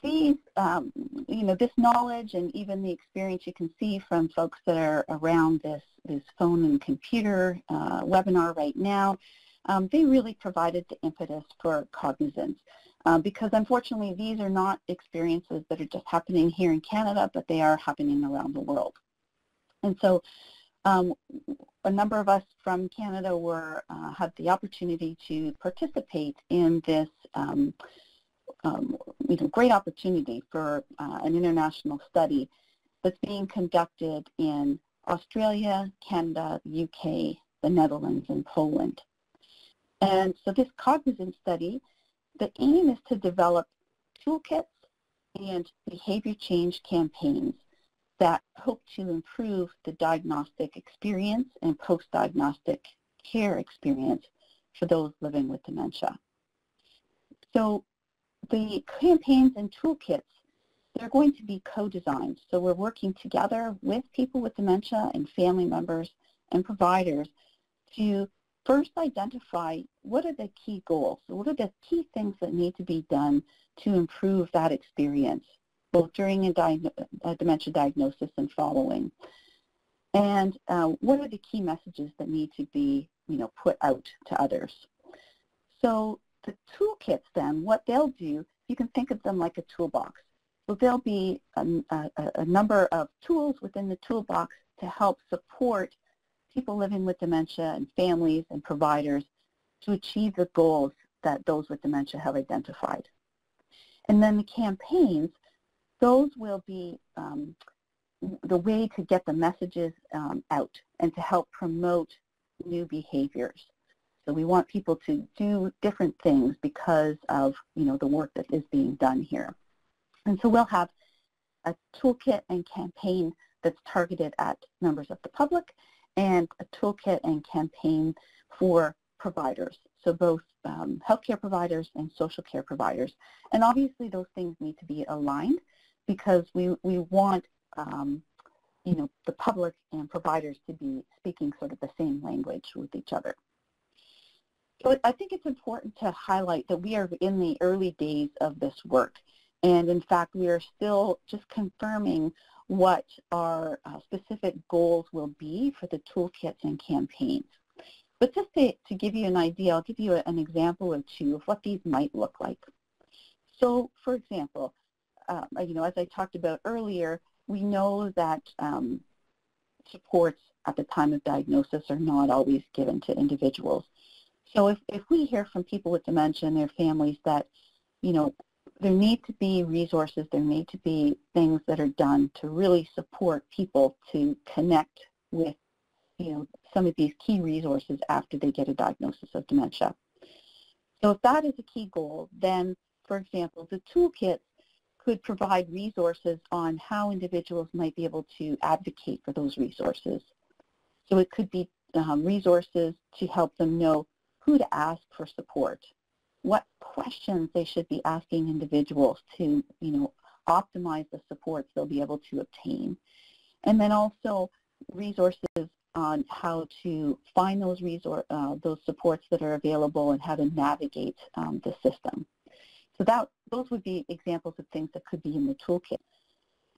these, um, you know, this knowledge and even the experience you can see from folks that are around this, this phone and computer uh, webinar right now, um, they really provided the impetus for COGNISANCE. Uh, because unfortunately these are not experiences that are just happening here in Canada, but they are happening around the world. And so um, a number of us from Canada were uh, had the opportunity to participate in this um, um, you know, great opportunity for uh, an international study that's being conducted in Australia, Canada, UK, the Netherlands, and Poland. And so this cognizant study, the aim is to develop toolkits and behavior change campaigns that hope to improve the diagnostic experience and post-diagnostic care experience for those living with dementia. So the campaigns and toolkits, they're going to be co-designed. So we're working together with people with dementia and family members and providers to first identify what are the key goals. What are the key things that need to be done to improve that experience, both during a, a dementia diagnosis and following. And uh, what are the key messages that need to be you know, put out to others. So the toolkits then, what they'll do, you can think of them like a toolbox. So there'll be a, a, a number of tools within the toolbox to help support people living with dementia and families and providers to achieve the goals that those with dementia have identified. And then the campaigns, those will be um, the way to get the messages um, out and to help promote new behaviors. So we want people to do different things because of you know the work that is being done here. And so we'll have a toolkit and campaign that's targeted at members of the public and a toolkit and campaign for providers, so both um, healthcare providers and social care providers. And obviously those things need to be aligned because we, we want um, you know, the public and providers to be speaking sort of the same language with each other. I think it's important to highlight that we are in the early days of this work. And in fact, we are still just confirming what our uh, specific goals will be for the toolkits and campaigns. But just to, to give you an idea, I'll give you a, an example or two of what these might look like. So for example, uh, you know, as I talked about earlier, we know that um, supports at the time of diagnosis are not always given to individuals. So if, if we hear from people with dementia and their families that, you know, there need to be resources, there need to be things that are done to really support people to connect with, you know, some of these key resources after they get a diagnosis of dementia. So if that is a key goal, then for example, the toolkits could provide resources on how individuals might be able to advocate for those resources. So it could be um, resources to help them know who to ask for support, what questions they should be asking individuals to, you know, optimize the supports they'll be able to obtain. And then also resources on how to find those resource, uh, those supports that are available and how to navigate um, the system. So that, those would be examples of things that could be in the toolkit.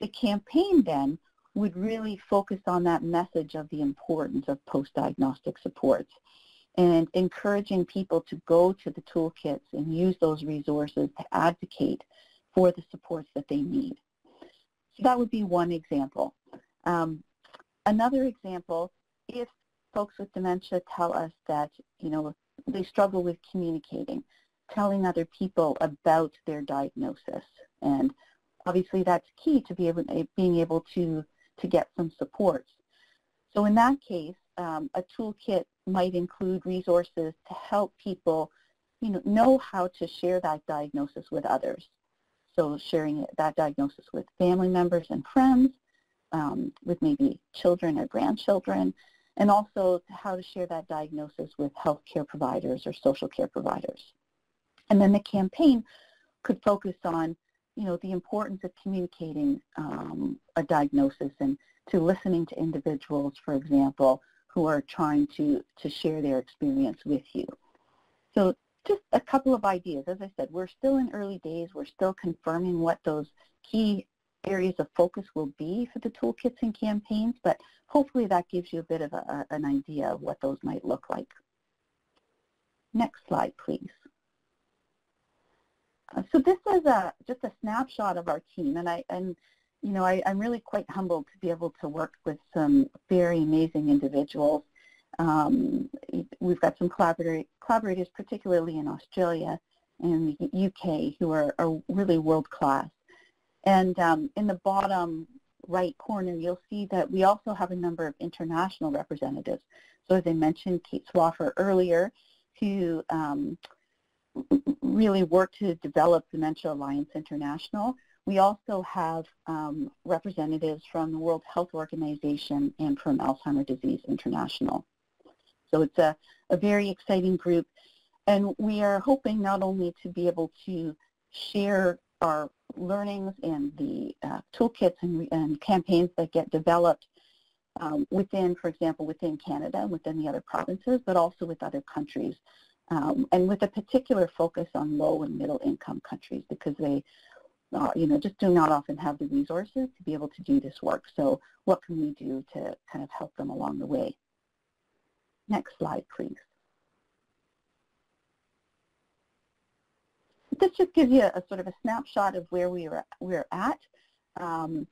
The campaign then would really focus on that message of the importance of post-diagnostic supports and encouraging people to go to the toolkits and use those resources to advocate for the supports that they need. So that would be one example. Um, another example, if folks with dementia tell us that, you know, they struggle with communicating, telling other people about their diagnosis. And obviously that's key to be able, being able to, to get some support. So in that case, um, a toolkit might include resources to help people you know, know how to share that diagnosis with others. So sharing that diagnosis with family members and friends, um, with maybe children or grandchildren, and also how to share that diagnosis with healthcare providers or social care providers. And then the campaign could focus on, you know, the importance of communicating um, a diagnosis and to listening to individuals, for example, who are trying to, to share their experience with you. So just a couple of ideas. As I said, we're still in early days. We're still confirming what those key areas of focus will be for the toolkits and campaigns, but hopefully that gives you a bit of a, an idea of what those might look like. Next slide, please. Uh, so this is a, just a snapshot of our team, and I and you know I, am really quite humbled to be able to work with some very amazing individuals. Um, we've got some collaborators, particularly in Australia and the UK, who are, are really world class. And um, in the bottom right corner, you'll see that we also have a number of international representatives. So as I mentioned, Kate Swaffer earlier, who um, really worked to develop Dementia Alliance International. We also have um, representatives from the World Health Organization and from Alzheimer's Disease International. So it's a, a very exciting group. And we are hoping not only to be able to share our learnings and the uh, toolkits and, and, campaigns that get developed um, within, for example, within Canada, within the other provinces, but also with other countries um, and with a particular focus on low and middle income countries because they, uh, you know, just do not often have the resources to be able to do this work. So what can we do to kind of help them along the way? Next slide, please. This just gives you a, sort of a snapshot of where we are, we're at. Um,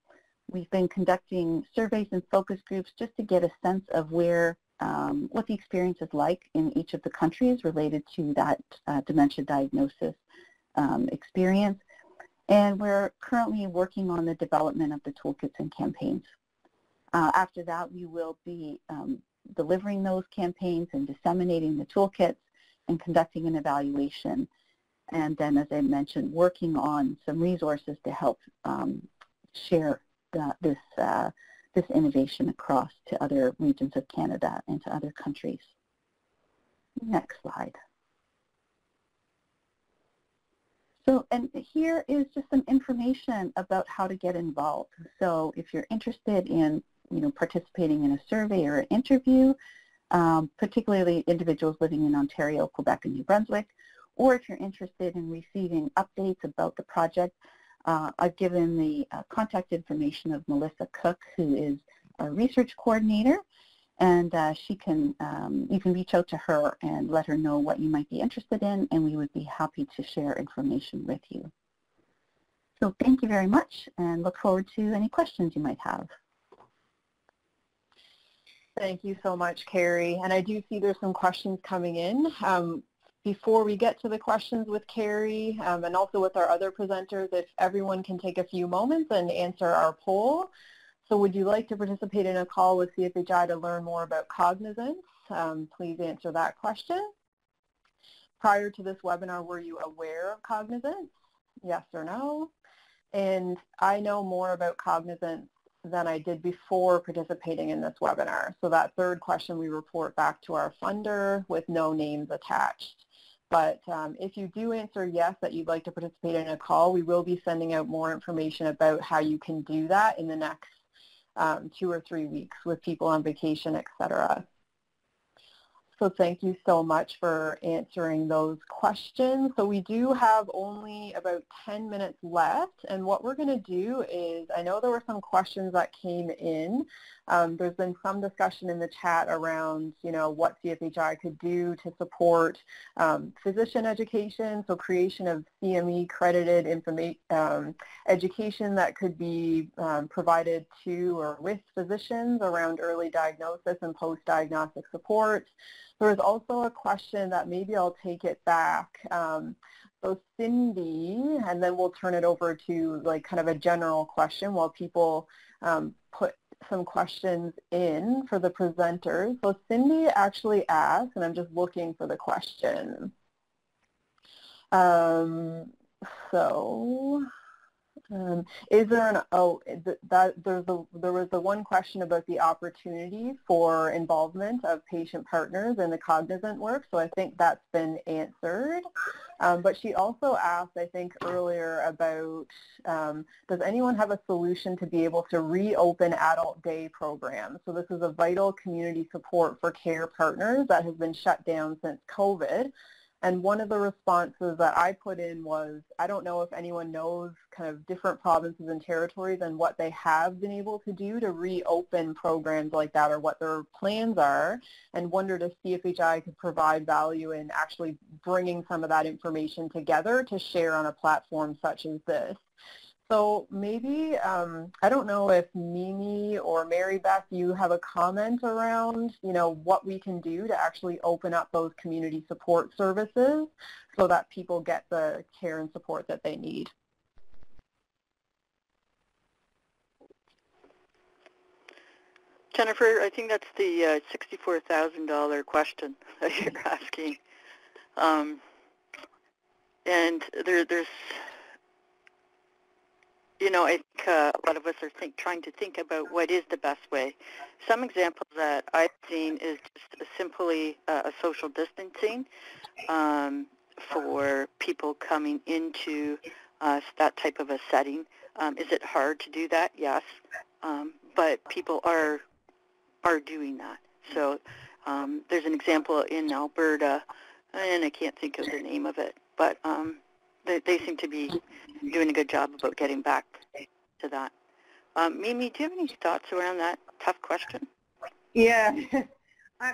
we've been conducting surveys and focus groups just to get a sense of where um, what the experience is like in each of the countries related to that uh, dementia diagnosis um, experience. And we're currently working on the development of the toolkits and campaigns. Uh, after that, we will be um, delivering those campaigns and disseminating the toolkits and conducting an evaluation. And then, as I mentioned, working on some resources to help um, share the, this uh, this innovation across to other regions of Canada and to other countries. Next slide. So, and here is just some information about how to get involved. So if you're interested in, you know, participating in a survey or an interview, um, particularly individuals living in Ontario, Quebec, and New Brunswick, or if you're interested in receiving updates about the project, uh, I've given the uh, contact information of Melissa Cook, who is our research coordinator, and uh, she can, um, you can reach out to her and let her know what you might be interested in, and we would be happy to share information with you. So thank you very much, and look forward to any questions you might have. Thank you so much, Carrie. And I do see there's some questions coming in. Um, before we get to the questions with Carrie um, and also with our other presenters, if everyone can take a few moments and answer our poll. So would you like to participate in a call with CFHI to learn more about COGNISANCE? Um, please answer that question. Prior to this webinar, were you aware of COGNISANCE? yes or no. And I know more about Cognizant than I did before participating in this webinar. So that third question we report back to our funder with no names attached. But um, if you do answer yes that you'd like to participate in a call, we will be sending out more information about how you can do that in the next um, two or three weeks with people on vacation, et cetera. So thank you so much for answering those questions. So we do have only about 10 minutes left. And what we're going to do is, I know there were some questions that came in. Um, there's been some discussion in the chat around, you know, what CFHI could do to support um, physician education, so creation of CME credited um, education that could be um, provided to or with physicians around early diagnosis and post-diagnostic support. There was also a question that maybe I'll take it back. Um, so Cindy, and then we'll turn it over to like kind of a general question while people um, put some questions in for the presenters. So Cindy actually asked, and I'm just looking for the question. Um, so um, is there an, oh, that, there's a, there was the one question about the opportunity for involvement of patient partners in the Cognizant work, so I think that's been answered. Um, but she also asked, I think earlier, about um, does anyone have a solution to be able to reopen adult day programs? So this is a vital community support for care partners that has been shut down since COVID. And one of the responses that I put in was, I don't know if anyone knows kind of different provinces and territories and what they have been able to do to reopen programs like that or what their plans are and wondered if CFHI could provide value in actually bringing some of that information together to share on a platform such as this. So maybe, um, I don't know if Mimi or Mary Beth, you have a comment around, you know, what we can do to actually open up those community support services so that people get the care and support that they need. Jennifer, I think that's the uh, $64,000 question that you're asking. Um, and there, there's you know, I think uh, a lot of us are think, trying to think about what is the best way. Some examples that I've seen is just simply uh, a social distancing um, for people coming into uh, that type of a setting. Um, is it hard to do that? Yes, um, but people are are doing that. So um, there's an example in Alberta, and I can't think of the name of it, but um, they, they seem to be doing a good job about getting back to that. Um, Mimi, do you have any thoughts around that tough question? Yeah, I,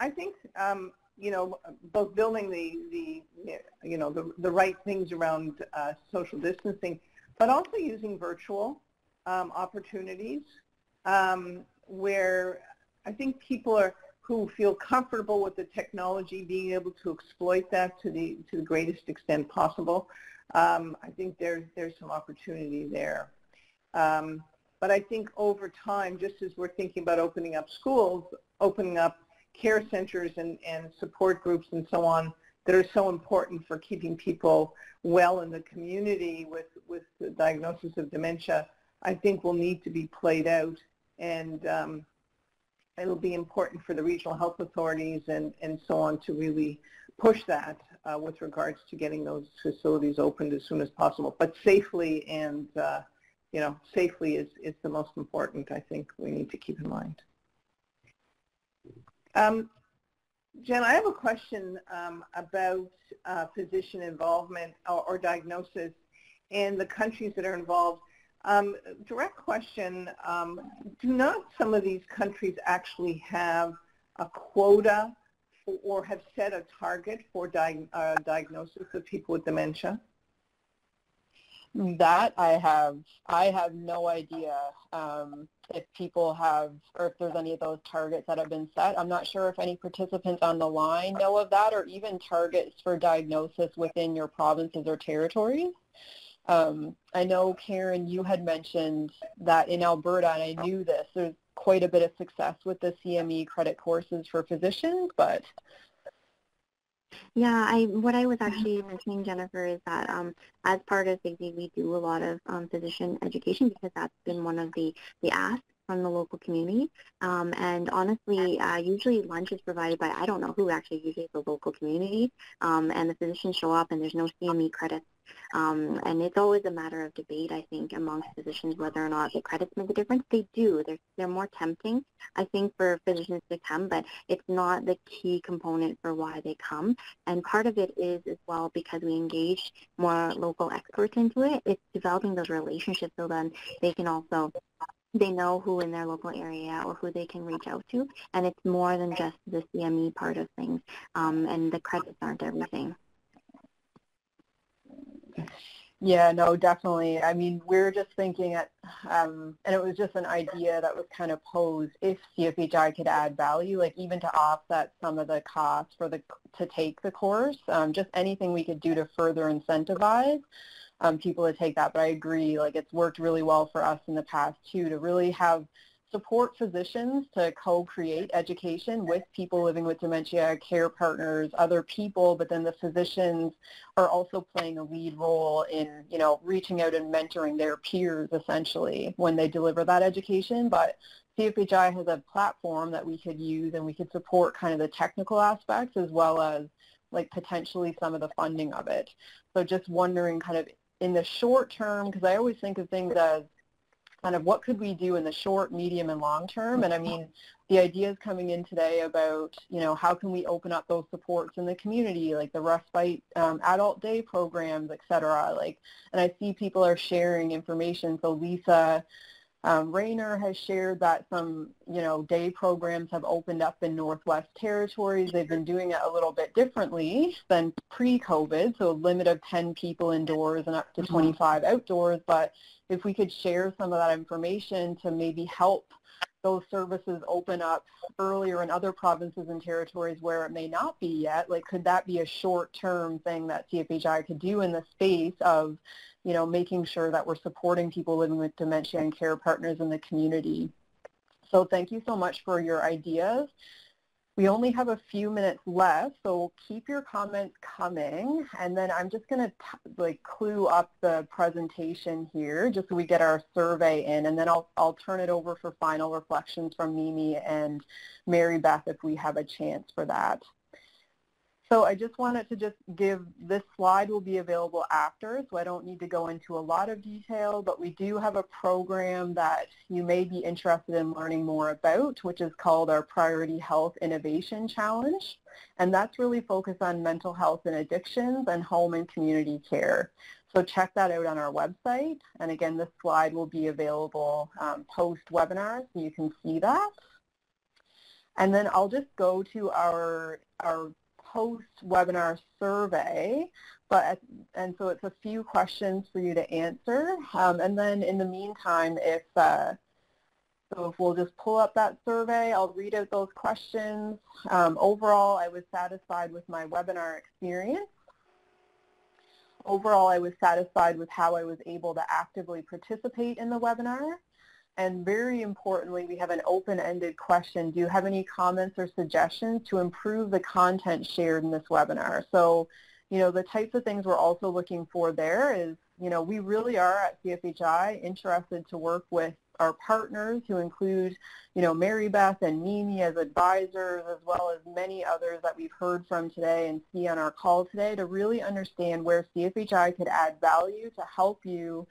I think um, you know both building the the you know the the right things around uh, social distancing, but also using virtual um, opportunities um, where I think people are who feel comfortable with the technology, being able to exploit that to the to the greatest extent possible. Um, I think there's there's some opportunity there. Um, but I think over time, just as we're thinking about opening up schools, opening up care centers and, and support groups and so on that are so important for keeping people well in the community with, with the diagnosis of dementia, I think will need to be played out. And um, it'll be important for the regional health authorities and, and so on to really push that uh, with regards to getting those facilities opened as soon as possible, but safely and, uh, you know, safely is, is the most important, I think we need to keep in mind. Um, Jen, I have a question um, about uh, physician involvement or, or, diagnosis in the countries that are involved. Um, direct question, um, do not some of these countries actually have a quota or have set a target for di uh, diagnosis of people with dementia? That I have, I have no idea um, if people have, or if there's any of those targets that have been set. I'm not sure if any participants on the line know of that, or even targets for diagnosis within your provinces or territories. Um, I know, Karen, you had mentioned that in Alberta, and I knew this, there's quite a bit of success with the CME credit courses for physicians, but Yeah, I what I was actually mentioning, Jennifer, is that um, as part of SIGSI, we do a lot of um, physician education because that's been one of the, the asks from the local community. Um, and honestly, uh, usually lunch is provided by, I don't know who actually, usually the local community. Um, and the physicians show up and there's no CME credits. Um, and it's always a matter of debate, I think, amongst physicians whether or not the credits make a difference. They do. They're, they're more tempting, I think, for physicians to come, but it's not the key component for why they come. And part of it is as well because we engage more local experts into it. It's developing those relationships so then they can also they know who in their local area or who they can reach out to. And it's more than just the CME part of things. Um, and the credits aren't everything. Yeah, no, definitely. I mean, we're just thinking at, um, and it was just an idea that was kind of posed if CFHI could add value, like even to offset some of the costs for the to take the course, um, just anything we could do to further incentivize um, people to take that. But I agree, like it's worked really well for us in the past too to really have support physicians to co-create education with people living with dementia, care partners, other people, but then the physicians are also playing a lead role in, you know, reaching out and mentoring their peers essentially when they deliver that education. But CFHI has a platform that we could use and we could support kind of the technical aspects as well as like potentially some of the funding of it. So just wondering kind of in the short term, because I always think of things as kind of what could we do in the short, medium, and long term. And I mean, the ideas coming in today about, you know, how can we open up those supports in the community, like the respite um, adult day programs, et cetera. Like, and I see people are sharing information. So Lisa um, Rayner has shared that some, you know, day programs have opened up in Northwest Territories. They've been doing it a little bit differently than pre-COVID, so a limit of 10 people indoors and up to mm-hmm. 25 outdoors. But if we could share some of that information to maybe help those services open up earlier in other provinces and territories where it may not be yet? Like, could that be a short-term thing that CFHI could do in the space of you know, making sure that we're supporting people living with dementia and care partners in the community. So thank you so much for your ideas. We only have a few minutes left, so keep your comments coming. And then I'm just going to like clue up the presentation here just so we get our survey in. And then I'll, I'll turn it over for final reflections from Mimi and Mary Beth if we have a chance for that. So I just wanted to just give, this slide will be available after, so I don't need to go into a lot of detail, but we do have a program that you may be interested in learning more about, which is called our Priority Health Innovation Challenge. And that's really focused on mental health and addictions and home and community care. So check that out on our website. And again, this slide will be available um, post-webinar, so you can see that. And then I'll just go to our, our post-webinar survey, but and so it's a few questions for you to answer. Um, and then in the meantime, if uh, so if we'll just pull up that survey, I'll read out those questions. Um, overall, I was satisfied with my webinar experience. Overall, I was satisfied with how I was able to actively participate in the webinar. And very importantly, we have an open-ended question. Do you have any comments or suggestions to improve the content shared in this webinar? So, you know, the types of things we're also looking for there is, you know, we really are at CFHI interested to work with our partners who include, you know, Mary Beth and Mimi as advisors, as well as many others that we've heard from today and see on our call today to really understand where CFHI could add value to help you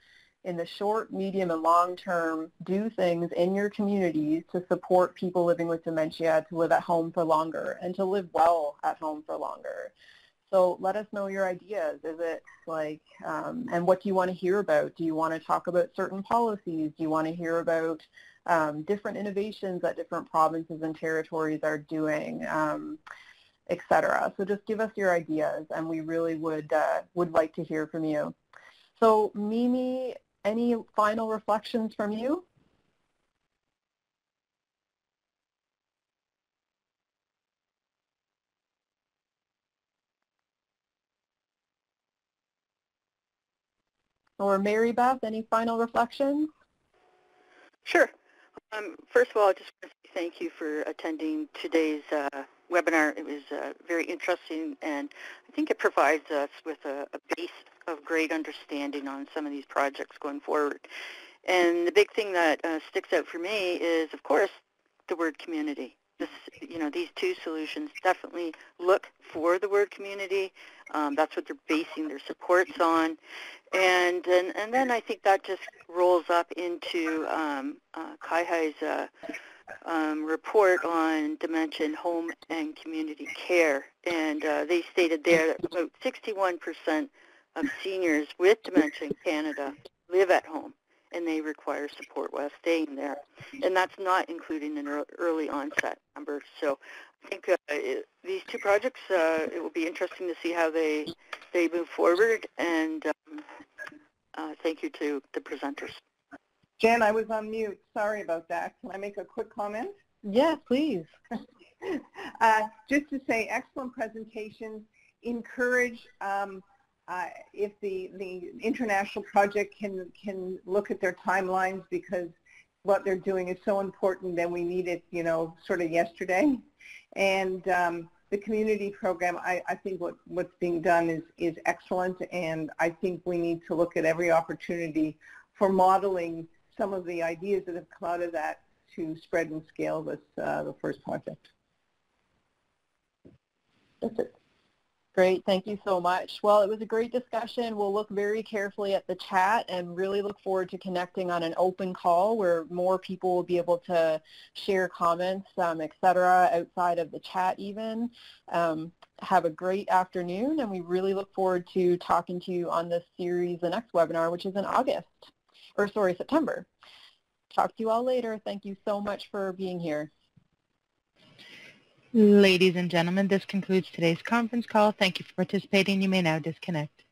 in the short, medium, and long term do things in your communities to support people living with dementia to live at home for longer and to live well at home for longer. So let us know your ideas. Is it like, um, and what do you want to hear about? Do you want to talk about certain policies? Do you want to hear about um, different innovations that different provinces and territories are doing, um, et cetera? So just give us your ideas, and we really would uh, would like to hear from you. So Mimi any final reflections from you? Or Mary Beth, any final reflections? Sure. Um, first of all, I just want to say thank you for attending today's uh, webinar. It was uh, very interesting, and I think it provides us with a, a, base of great understanding on some of these projects going forward. And the big thing that uh, sticks out for me is, of course, the word community. This, you know, these two solutions definitely look for the word community. Um, that's what they're basing their supports on. And, and, and then I think that just rolls up into um, uh, CIHI's uh, um, report on dementia in home and community care. And uh, they stated there that about 61% of seniors with dementia in Canada live at home and they require support while staying there. And that's not including an early onset number. So I think uh, it, these two projects, uh, it will be interesting to see how they, they move forward. And um, uh, thank you to the presenters. Jan, I was on mute. Sorry about that. Can I make a quick comment? Yes, please. uh, just to say, excellent presentations. Encourage um, uh, if the, the international project can, can look at their timelines because what they're doing is so important that we need it, you know, sort of yesterday. And um, the community program, I, I think what, what's being done is, is excellent, and I think we need to look at every opportunity for modeling some of the ideas that have come out of that to spread and scale this, uh, the FIRST project. That's it. Great, thank you so much. Well, it was a great discussion. We'll look very carefully at the chat and really look forward to connecting on an open call where more people will be able to share comments, um, et cetera, outside of the chat even. Um, have a great afternoon, and we really look forward to talking to you on this series, the next webinar, which is in August, or sorry, September. Talk to you all later. Thank you so much for being here. Ladies and gentlemen, this concludes today's conference call. Thank you for participating. You may now disconnect.